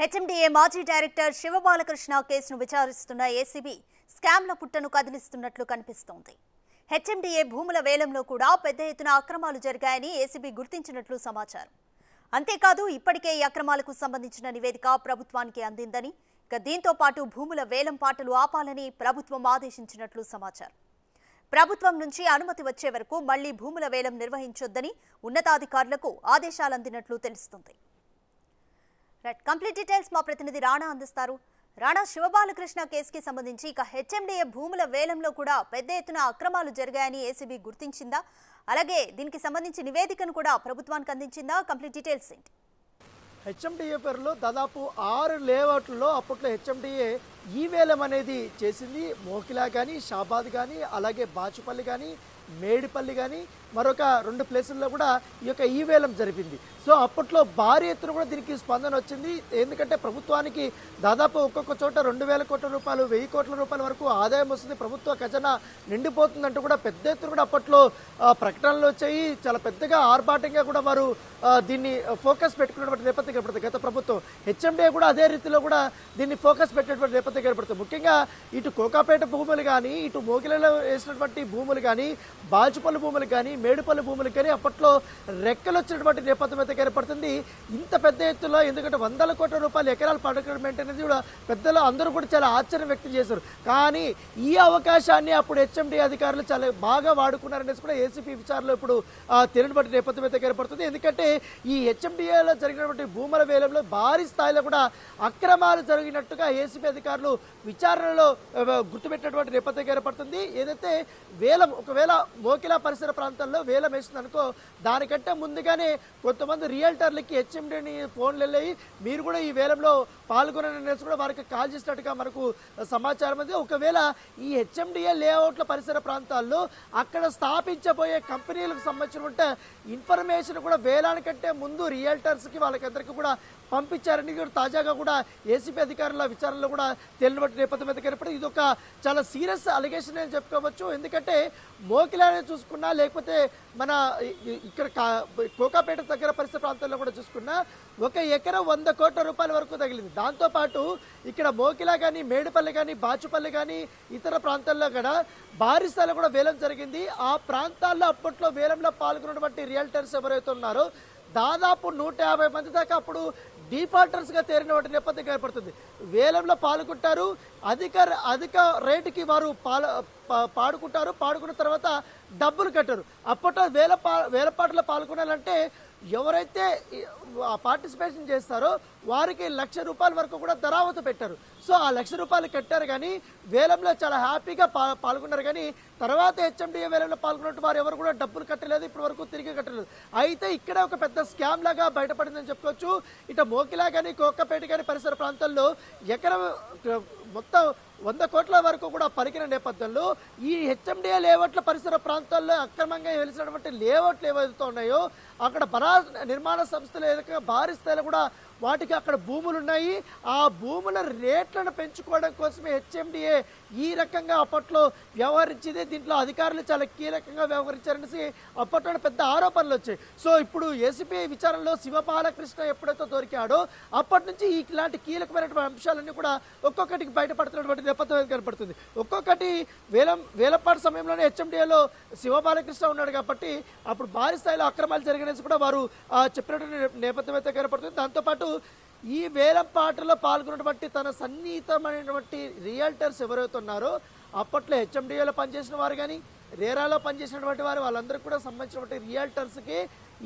HMDA మాజీ director Shiva Balakrishna కేసును విచారిస్తున్న ACB స్కామ్ల పుట్టను కదిలిస్తున్నట్లు కనిపిస్తోంది. హెచ్ఎండిఏ భూముల వేలంలో కూడా పెద్ద ఎత్తున అక్రమాలు జరిగాయని ఏసీబీ గుర్తించినట్లు సమాచారం. అంతేకాదు ఇప్పటికే ఈ అక్రమాలకు సంబంధించిన నివేదిక ప్రభుత్వానికి అందిందని ఇక దీంతో పాటు భూముల వేలం పాటలు ఆపాలని ప్రభుత్వం ఆదేశించినట్లు సమాచారం. ప్రభుత్వం నుంచి అనుమతి వచ్చే వరకు మళ్ళీ భూముల వేలం నిర్వహించొద్దని ఉన్నతాధికారులకు ఆదేశాలందినట్లు తెలుస్తుంది. రైట్ కంప్లీట్ డీటెయిల్స్ మా ప్రతినిధి రాణా అందిస్తారు. రాణా శివబాలకృష్ణ కేసుకి సంబంధించి ఇక హెచ్ఎండిఏ భూముల వేలంలో కూడా పెద్ద ఎత్తున అక్రమాలు జరిగాయని ఏసీబీ గుర్తించిందా? అలాగే దీనికి సంబంధించి నివేదికను కూడా ప్రభుత్వానికి అందించిందా? కంప్లీట్ డీటెయిల్స్ ఏంటి? హెచ్ఎండిఏ పేరులో దాదాపు ఆరు లేఅవుట్లలో అప్పట్లో హెచ్ఎండిఏ ఈవేలం అనేది చేసింది మోకిలా కానీ షాబాద్ కానీ అలాగే బాచుపల్లి కానీ మేడిపల్లి కానీ మరొక రెండు ప్లేసుల్లో కూడా ఈ యొక్క ఈవేలం జరిపింది. సో అప్పట్లో భారీ ఎత్తున కూడా దీనికి స్పందన వచ్చింది. ఎందుకంటే ప్రభుత్వానికి దాదాపు ఒక్కొక్క చోట రెండు వేల కోట్ల రూపాయలు వెయ్యి కోట్ల రూపాయల వరకు ఆదాయం వస్తుంది. ప్రభుత్వ ఖజానా నిండిపోతుందంటూ కూడా పెద్ద ఎత్తున కూడా అప్పట్లో ప్రకటనలు వచ్చాయి. చాలా పెద్దగా ఆర్భాటంగా కూడా వారు దీన్ని ఫోకస్ పెట్టుకున్నటువంటి నేపథ్యం గత ప్రభుత్వం. హెచ్ఎండే కూడా అదే రీతిలో కూడా దీన్ని ఫోకస్ పెట్టినటువంటి నేపథ్యం కనపడుతుంది ముఖ్యంగా ఇటు కోకాపేట భూములు కానీ ఇటు మోగిలలో వేసినటువంటి భూములు కానీ బాచుపల్లి భూములు కానీ మేడుపల్లి భూములు కానీ అప్పట్లో రెక్కలు వచ్చినటువంటి నేపథ్యం అయితే కనపడుతుంది ఇంత పెద్ద ఎత్తులో ఎందుకంటే వందల కోట్ల రూపాయలు ఎకరాలు పడకడం అనేది కూడా పెద్దలు అందరూ కూడా చాలా ఆశ్చర్యం వ్యక్తం చేశారు. కానీ ఈ అవకాశాన్ని అప్పుడు హెచ్ఎండి అధికారులు చాలా బాగా వాడుకున్నారనేసి కూడా ఏసీపీ విచారణలో ఇప్పుడు ఆ, నేపథ్యం అయితే కనపడుతుంది ఎందుకంటే ఈ హెచ్ఎండిఏలో జరిగినటువంటి భూముల వేలంలో భారీ స్థాయిలో కూడా అక్రమాలు జరిగినట్టుగా ఏసీపీ అధికారులు విచారణలో గుర్తుపెట్టినటువంటి నేపథ్యం ఏర్పడుతుంది. ఏదైతే వేలం ఒకవేళ మోకిలా పరిసర ప్రాంతాల్లో వేలం వేసింది అనుకో దానికంటే ముందుగానే కొంతమంది రియల్టర్లకి హెచ్ఎండిని ఫోన్లు వెళ్ళి మీరు కూడా ఈ వేలంలో పాల్గొననేసి కూడా వారికి కాల్ చేసినట్టుగా మనకు సమాచారం ఉంది. ఒకవేళ ఈ హెచ్ఎండిఏ లేఅవుట్ల పరిసర ప్రాంతాల్లో అక్కడ స్థాపించబోయే కంపెనీలకు సంబంధించిన ఇన్ఫర్మేషన్ కూడా వేలానికంటే ముందు రియల్టర్స్కి వాళ్ళకందరికీ కూడా పంపించారని కూడా తాజాగా కూడా ఏసీపీ అధికారుల విచారణలో కూడా తెలియబట్టి నేపథ్యం మీద కనపడి ఇది ఒక చాలా సీరియస్ అలిగేషన్ అని చెప్పుకోవచ్చు. ఎందుకంటే మోకిలానే చూసుకున్నా లేకపోతే మన ఇక్కడ కా- కోకాపేట దగ్గర పరిసర ప్రాంతాల్లో కూడా చూసుకున్నా ఒక ఎకరం వంద కోట్ల రూపాయల వరకు తగిలింది. దాంతోపాటు ఇక్కడ మోకిలా కానీ మేడుపల్లి కానీ బాచుపల్లి కానీ ఇతర ప్రాంతాల్లో కూడా భారీ స్థాయిలో కూడా వేలం జరిగింది. ఆ ప్రాంతాల్లో అప్పట్లో వేలంలో పాల్గొన్నటువంటి రియల్టర్స్ ఎవరైతే ఉన్నారో దాదాపు నూట యాభై మంది దాకా అప్పుడు డిఫాల్టర్స్గా తేరిన వాటి నేపథ్యం ఏర్పడుతుంది. వేలంలో పాల్గొంటారు. అధిక అధిక రేటుకి వారు పాల పాడుకుంటారు. పాడుకున్న తర్వాత డబ్బులు కట్టరు. అప్పట్లో వేల పా వేలపాటలో పాల్గొనాలంటే ఎవరైతే పార్టిసిపేషన్ చేస్తారో వారికి లక్ష రూపాయల వరకు కూడా ధరావత పెట్టారు. సో ఆ లక్ష రూపాయలు కట్టారు కానీ వేలంలో చాలా హ్యాపీగా పా పాల్గొన్నారు కానీ తర్వాత హెచ్ఎండిఏ వేలంలో పాల్గొన్నట్టు వారు ఎవరు కూడా డబ్బులు కట్టలేదు. ఇప్పటి వరకు తిరిగి కట్టలేదు. అయితే ఇక్కడ ఒక పెద్ద స్కామ్ లాగా బయటపడిందని చెప్పుకోవచ్చు. ఇటు మోకిలా కానీ కోక్కపేట కానీ పరిసర ప్రాంతాల్లో ఎకరం మొత్తం వంద కోట్ల వరకు కూడా పలికిన నేపథ్యంలో ఈ హెచ్ఎండిఏ లేఅవుట్ల పరిసర ప్రాంతాల్లో అక్రమంగా వెలిసినటువంటి లేఅవుట్లు ఏవైతే ఉన్నాయో అక్కడ బరా నిర్మాణ సంస్థలు ఏదైనా భారీ స్థాయిలో కూడా వాటికి అక్కడ భూములు ఉన్నాయి ఆ భూముల రేట్లను పెంచుకోవడం కోసమే హెచ్ఎండిఏ ఈ రకంగా అప్పట్లో వ్యవహరించింది. దీంట్లో అధికారులు చాలా కీలకంగా వ్యవహరించారనేసి అప్పట్లో పెద్ద ఆరోపణలు వచ్చాయి. సో ఇప్పుడు ఏసీపీ విచారణలో శివబాలకృష్ణ ఎప్పుడైతే దొరికాడో అప్పటి నుంచి ఇలాంటి కీలకమైనటువంటి అంశాలన్నీ కూడా ఒక్కొక్కటికి బయటపడుతున్నటువంటి నేపథ్యం కనపడుతుంది. ఒక్కొక్కటి వేలం వేలపాటు సమయంలోనే హెచ్ఎండిఏలో శివబాలకృష్ణ ఉన్నాడు కాబట్టి అప్పుడు భారీ స్థాయిలో అక్రమాలు జరిగినసి కూడా వారు చెప్పినటువంటి నేపథ్యం అయితే కనపడుతుంది. దాంతోపాటు ఈ వేలం పాటలో పాల్గొన్నటువంటి తన సన్నిహితమైనటువంటి రియల్టర్స్ ఎవరైతే ఉన్నారో అప్పట్లో హెచ్ఎండిఏలో పనిచేసిన వారు కానీ రేరాలో పనిచేసినటువంటి వారు వాళ్ళందరికీ కూడా సంబంధించినటువంటి రియల్టర్స్కి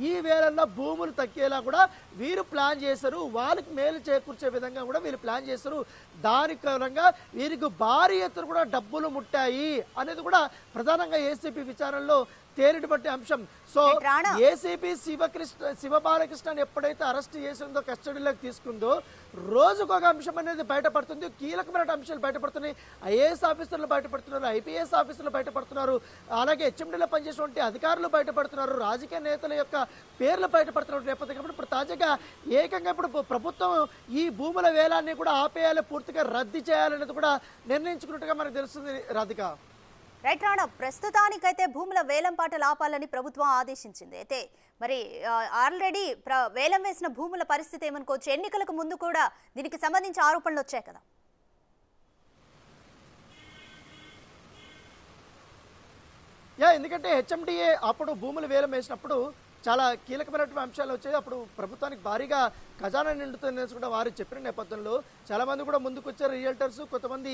ఈ వేళల్లో భూములు తగ్గేలా కూడా వీరు ప్లాన్ చేశారు. వాళ్ళకి మేలు చేకూర్చే విధంగా కూడా వీరు ప్లాన్ చేశారు. దాని కారణంగా వీరికి భారీ ఎత్తున కూడా డబ్బులు ముట్టాయి అనేది కూడా ప్రధానంగా ఏసీపీ విచారణలో తేలినటువంటి అంశం. సో. ఏసీపీ శివకృష్ణ శివబాలకృష్ణని ఎప్పుడైతే అరెస్ట్ చేసిందో కస్టడీలోకి తీసుకుందో రోజుకు ఒక అంశం అనేది బయటపడుతుంది. కీలకమైన అంశాలు బయటపడుతున్నాయి. ఐఏఎస్ ఆఫీసర్లు బయటపడుతున్నారు ఐపీఎస్ ఆఫీసర్లు బయటపడుతున్నారు అలాగే హెచ్ఎండీలో పనిచేసినటువంటి అధికారులు బయటపడుతున్నారు రాజకీయ నేతల యొక్క పేర్లు బయటపడుతున్న నేపథ్యం. కాబట్టి ఇప్పుడు తాజాగా ఏకంగా ఇప్పుడు ప్రభుత్వం ఈ భూముల వేలాన్ని కూడా ఆపేయాలి పూర్తిగా రద్దు చేయాలనేది కూడా నిర్ణయించుకున్నట్టుగా మనకు తెలుస్తుంది రాధిక. రైట్ రాణా ప్రస్తుతానికైతే భూముల వేలం పాటలు ఆపాలని ప్రభుత్వం ఆదేశించింది. అయితే మరి ఆల్రెడీ ప్ర వేలం వేసిన భూముల పరిస్థితి ఏమనుకోవచ్చు ఎన్నికలకు ముందు కూడా దీనికి సంబంధించి ఆరోపణలు వచ్చాయి కదా? యా ఎందుకంటే హెచ్ఎండిఏ అప్పుడు భూములు వేలం వేసినప్పుడు చాలా కీలకమైనటువంటి అంశాలు వచ్చాయి. అప్పుడు ప్రభుత్వానికి భారీగా ఖజానా నిండుతుందనేసి కూడా వారు చెప్పిన నేపథ్యంలో చాలామంది కూడా ముందుకొచ్చారు రియల్టర్స్. కొంతమంది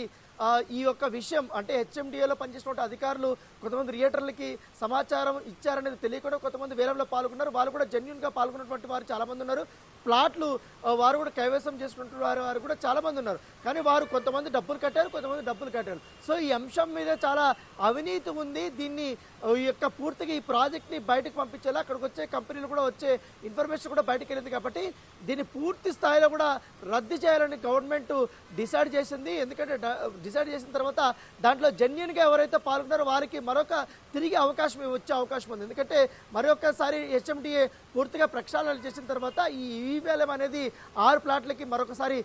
ఈ యొక్క విషయం అంటే హెచ్ఎండిఏలో పనిచేసినటువంటి అధికారులు కొంతమంది రియల్టర్లకి సమాచారం ఇచ్చారనేది తెలియకుండా కొంతమంది వేలంలో పాల్గొన్నారు. వాళ్ళు కూడా జెన్యున్గా పాల్గొన్నటువంటి వారు చాలామంది ఉన్నారు. ప్లాట్లు వారు కూడా కైవసం చేసుకుంటున్న వారు వారు కూడా చాలా మంది ఉన్నారు. కానీ వారు కొంతమంది డబ్బులు కట్టారు కొంతమంది డబ్బులు కట్టారు. సో ఈ అంశం మీద చాలా అవినీతి ఉంది. దీన్ని ఈ యొక్క పూర్తిగా ఈ ప్రాజెక్ట్ని బయటకు పంపించేలా అక్కడికి వచ్చే కంపెనీలు కూడా వచ్చే ఇన్ఫర్మేషన్ కూడా బయటకు వెళ్ళింది కాబట్టి దీన్ని పూర్తి స్థాయిలో కూడా రద్దు చేయాలని గవర్నమెంట్ డిసైడ్ చేసింది. ఎందుకంటే డిసైడ్ చేసిన తర్వాత దాంట్లో జెన్యున్గా ఎవరైతే పాల్గొన్నారో వారికి మరొక తిరిగి అవకాశం వచ్చే అవకాశం ఉంది. ఎందుకంటే మరొకసారి హెచ్ఎండిఏ పూర్తిగా ప్రక్షాళన చేసిన తర్వాత ఈ ఈవీఎల్ఎం అనేది ఆరు ప్లాట్లకి మరొకసారి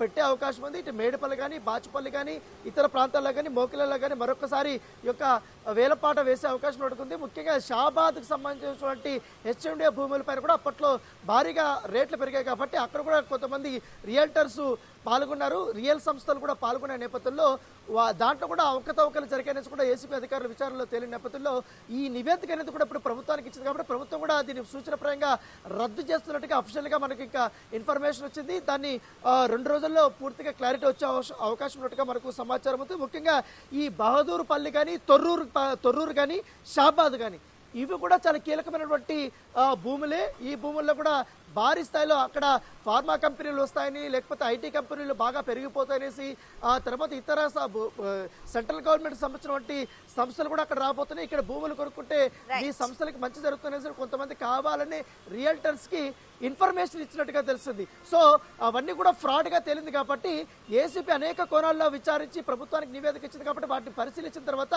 పెట్టే అవకాశం ఉంది. ఇటు మేడపల్లి కానీ బాచుపల్లి కానీ ఇతర ప్రాంతాల్లో కానీ మోకిలలో కానీ మరొకసారి యొక్క వేలపాట వేసే అవకాశం పడుతుంది ముఖ్యంగా షాబాద్కు సంబంధించినటువంటి హెచ్ఎండిఏ భూములపైన కూడా అప్పట్లో భారీగా రేట్లు పెరిగాయి కాబట్టి అక్కడ కూడా కొంతమంది రియల్టర్స్ పాల్గొన్నారు. రియల్ సంస్థలు కూడా పాల్గొనే నేపథ్యంలో దాంట్లో కూడా అవకతవకలు జరిగాయనేసి కూడా ఏసీపీ అధికారుల విచారణలో తేలిన నేపథ్యంలో ఈ నివేదిక అనేది కూడా ఇప్పుడు ప్రభుత్వానికి ఇచ్చింది కాబట్టి ప్రభుత్వం కూడా దీని సూచనప్రాయంగా రద్దు చేస్తున్నట్టుగా అఫీషియల్గా మనకి ఇంకా ఇన్ఫర్మేషన్ వచ్చింది. దాన్ని రెండు రోజుల్లో పూర్తిగా క్లారిటీ వచ్చే అవకాశం- అవకాశం ఉన్నట్టుగా మనకు సమాచారం ఉంది. ముఖ్యంగా ఈ బహదూర్ పల్లి కానీ తొర్రూరు తొర్రూరు కానీ షాబాద్ కానీ ఇవి కూడా చాలా కీలకమైనటువంటి భూములే. ఈ భూముల్లో కూడా భారీ స్థాయిలో అక్కడ ఫార్మా కంపెనీలు వస్తాయని లేకపోతే ఐటీ కంపెనీలు బాగా పెరిగిపోతాయనేసి ఆ తర్వాత ఇతర సెంట్రల్ గవర్నమెంట్ సంబంధించినటువంటి సంస్థలు కూడా అక్కడ రాబోతున్నాయి. ఇక్కడ భూములు కొనుక్కుంటే ఈ సంస్థలకు మంచి జరుగుతుందనేసి కొంతమంది కావాలని రియల్టర్స్కి ఇన్ఫర్మేషన్ ఇచ్చినట్టుగా తెలుస్తుంది. సో అవన్నీ కూడా ఫ్రాడ్గా తేలింది కాబట్టి ఏసీపీ అనేక కోణాల్లో విచారించి ప్రభుత్వానికి నివేదిక ఇచ్చింది కాబట్టి వాటిని పరిశీలించిన తర్వాత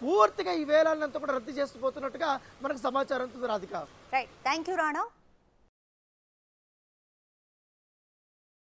పూర్తిగా ఈ వేలాన్నంతా కూడా రద్దు చేస్తూ పోతున్నట్టుగా మనకు సమాచారం Radhika. Right thank you Rana